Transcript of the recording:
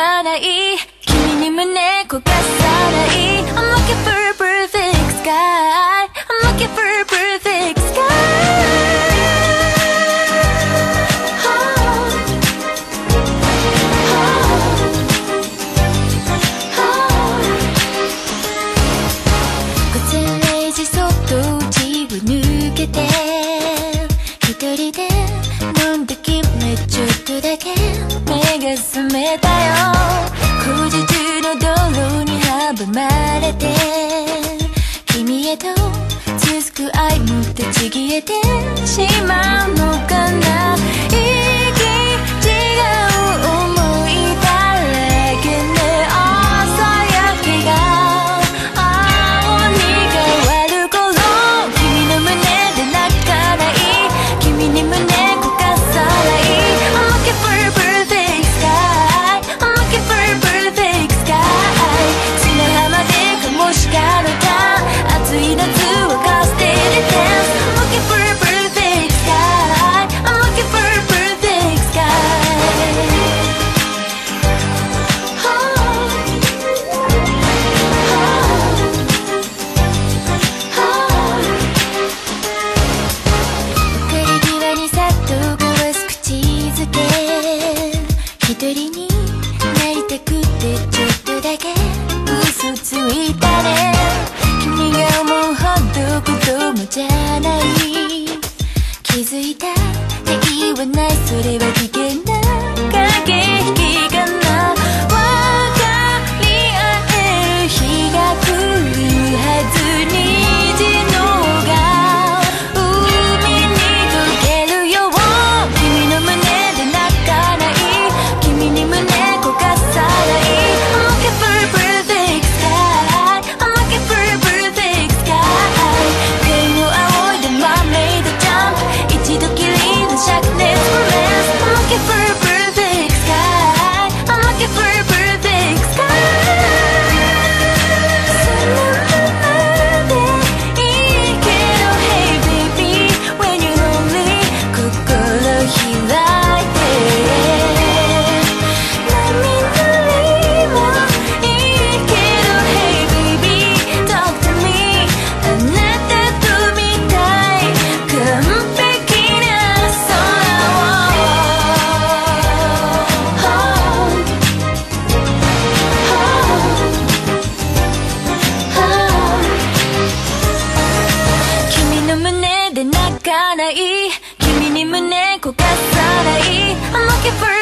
かない君に胸焦がさない I'm looking for a perfect sky I'm looking for a perfect sky oh, oh, oh. 午前0時そっと家を抜けて が覚めたよ。工事中の道路に阻まれて。君へと続く愛もってちぎれてしまうの。一人になりたくてちょっとだけ嘘ついたね」「君が思うほど子供じゃない」「気づいたって言わない。それは危険だ。I'm looking for